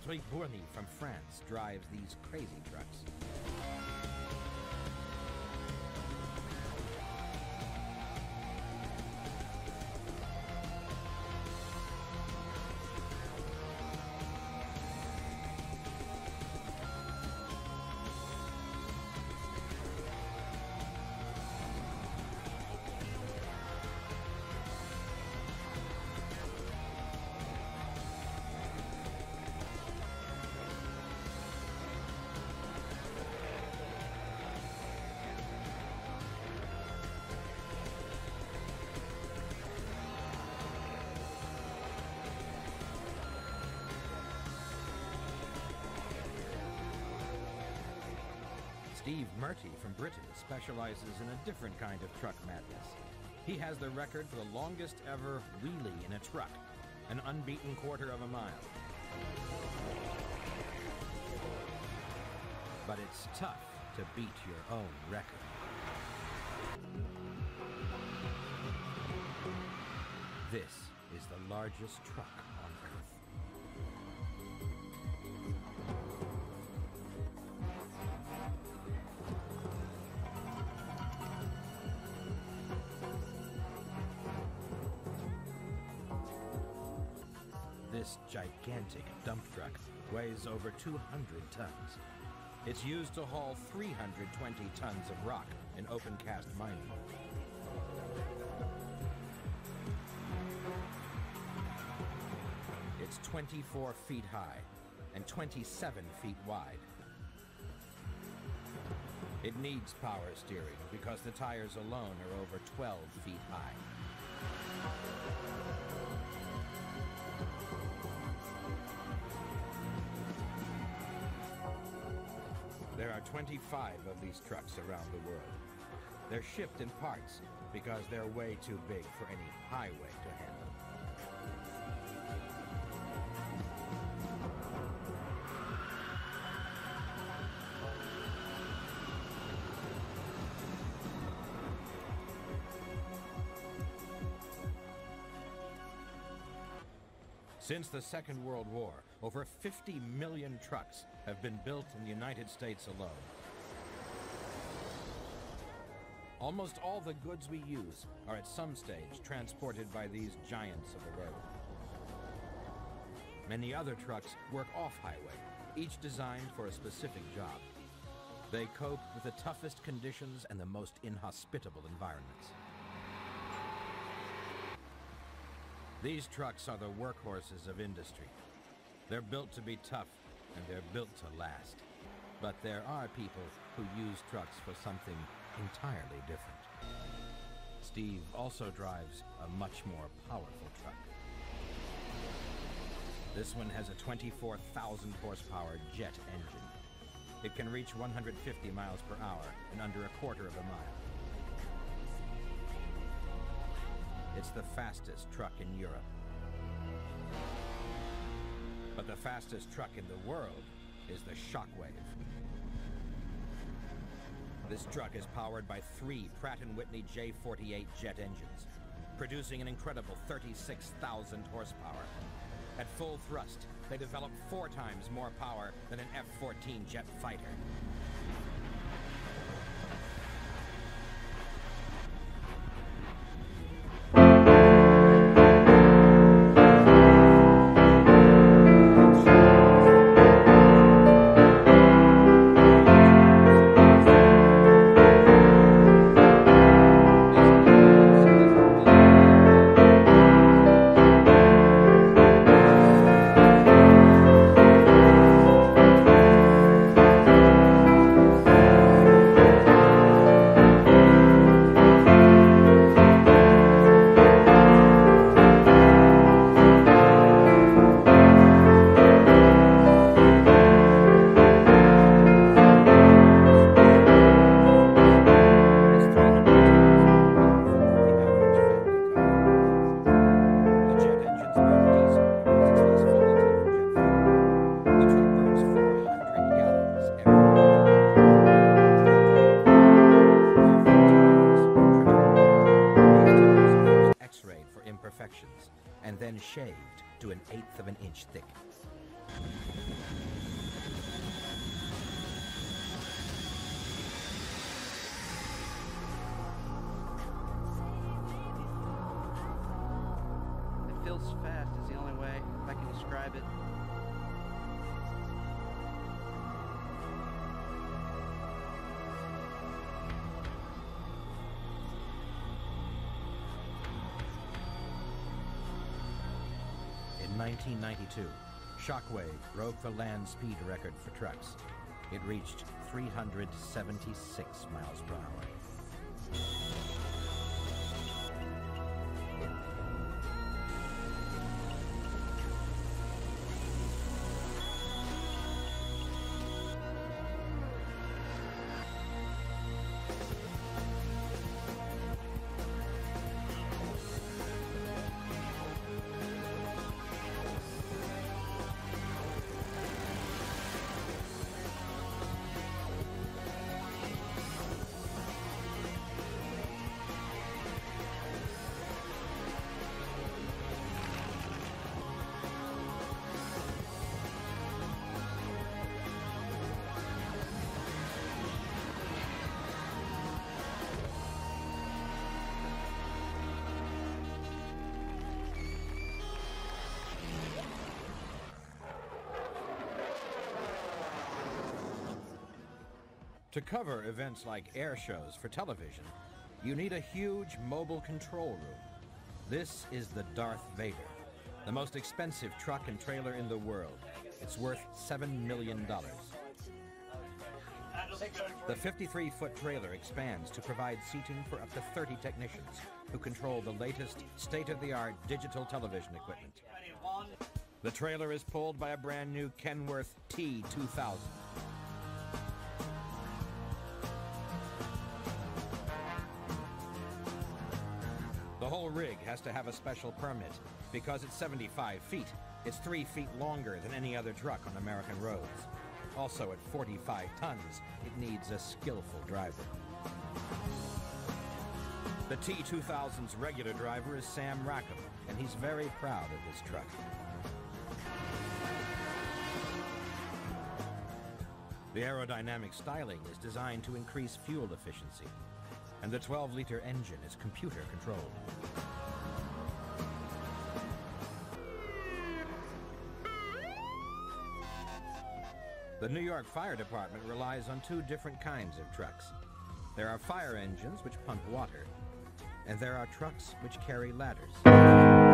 Patrick Bourny from France drives these crazy trucks. Steve Murty from Britain specializes in a different kind of truck madness. He has the record for the longest ever wheelie in a truck, an unbeaten quarter of a mile. But it's tough to beat your own record. This is the largest truck This gigantic dump truck weighs over 200 tons. It's used to haul 320 tons of rock in open cast mining. It's 24 feet high and 27 feet wide. It needs power steering because the tires alone are over 12 feet high. There are 25 of these trucks around the world. They're shipped in parts because they're way too big for any highway to handle. Since the Second World War, over 50 million trucks have been built in the United States alone. Almost all the goods we use are at some stage transported by these giants of the road. Many other trucks work off highway, each designed for a specific job. They cope with the toughest conditions and the most inhospitable environments. These trucks are the workhorses of industry. They're built to be tough, and they're built to last. But there are people who use trucks for something entirely different. Steve also drives a much more powerful truck. This one has a 24,000 horsepower jet engine. It can reach 150 miles per hour in under a quarter of a mile. It's the fastest truck in Europe. But the fastest truck in the world is the Shockwave. This truck is powered by three Pratt & Whitney J48 jet engines, producing an incredible 36,000 horsepower. At full thrust, they develop four times more power than an F-14 jet fighter. An eighth of an inch thick. 1992, Shockwave broke the land speed record for trucks. It reached 376 miles per hour. To cover events like air shows for television, you need a huge mobile control room. This is the Darth Vader, the most expensive truck and trailer in the world. It's worth $7 million. The 53 foot trailer expands to provide seating for up to 30 technicians who control the latest state of the art digital television equipment. The trailer is pulled by a brand new Kenworth T2000. Whole rig has to have a special permit because it's 75 feet. It's three feet longer than any other truck on American roads. Also, at 45 tons, it needs a skillful driver. The T2000's regular driver is Sam Rackham, and he's very proud of his truck. The aerodynamic styling is designed to increase fuel efficiency, and the 12 liter engine is computer controlled. The New York Fire Department relies on two different kinds of trucks. There are fire engines which pump water, and there are trucks which carry ladders.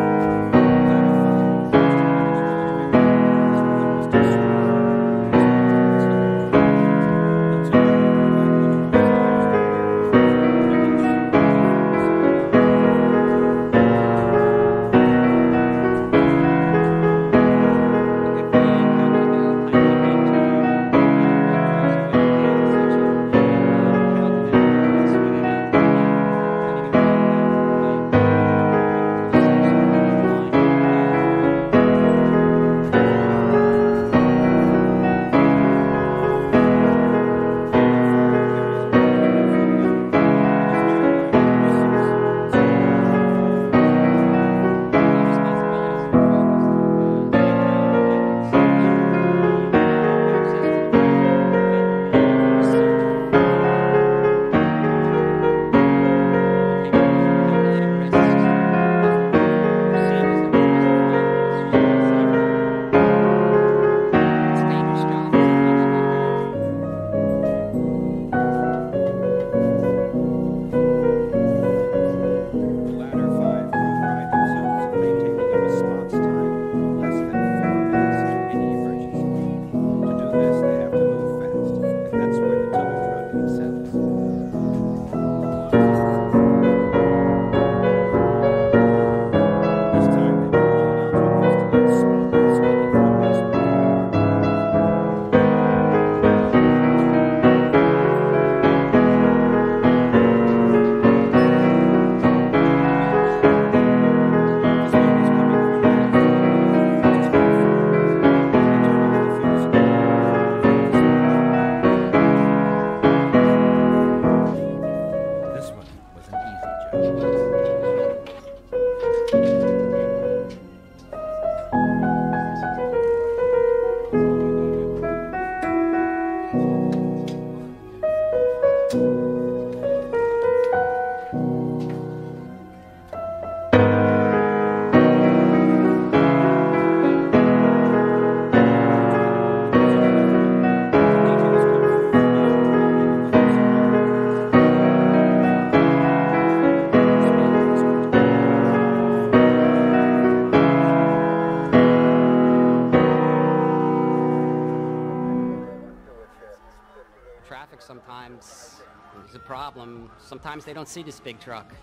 Sometimes there's a problem. Sometimes they don't see this big truck.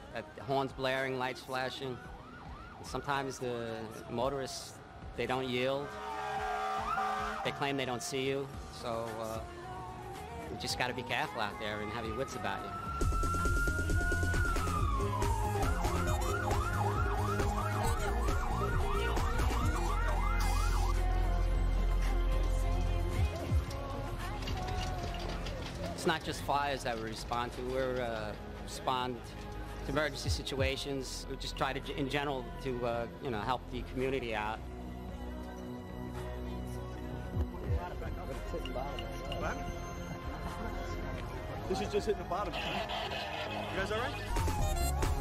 Horns blaring, lights flashing. Sometimes the motorists, they don't yield. They claim they don't see you. So uh, you just got to be careful out there and have your wits about you. It's not just fires that we respond to. We uh, respond to emergency situations. We just try to, in general, to uh, you know help the community out. This is just hitting the bottom. You guys all right?